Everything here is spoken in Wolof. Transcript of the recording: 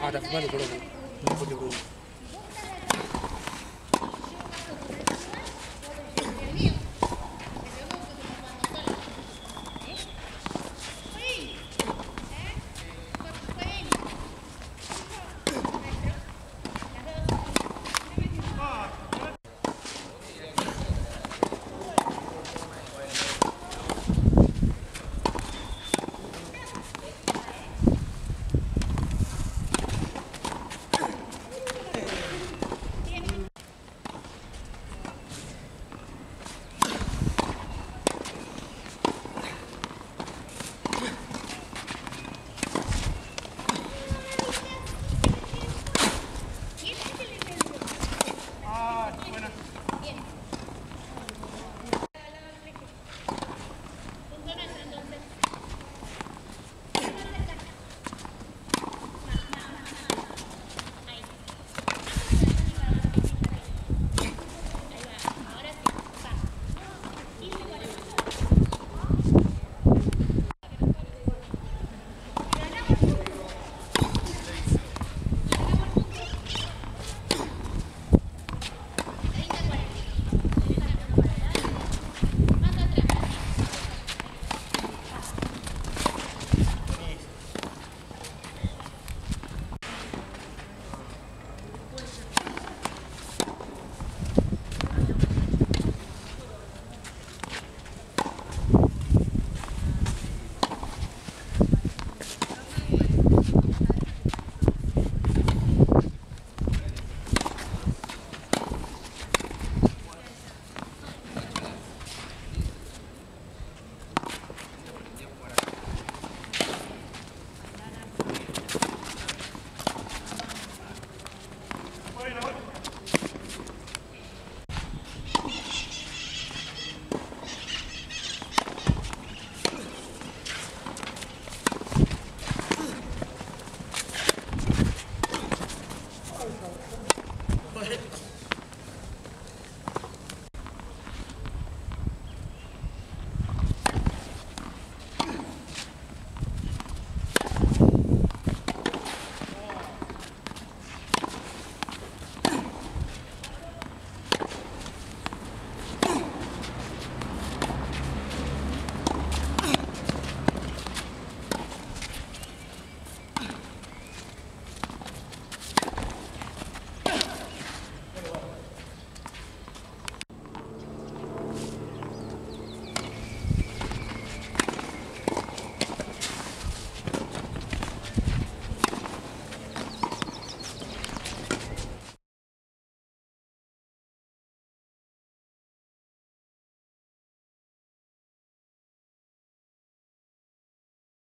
art of money.